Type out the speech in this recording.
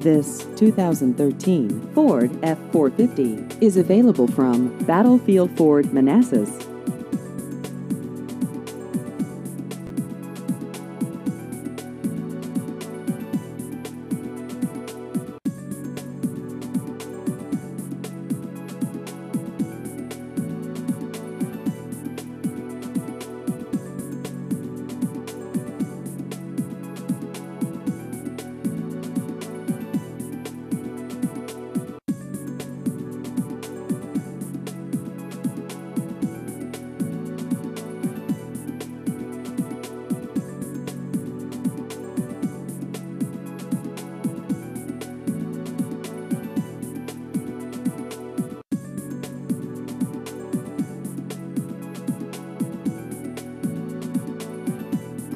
This 2013 Ford F-450 is available from Battlefield Ford Manassas.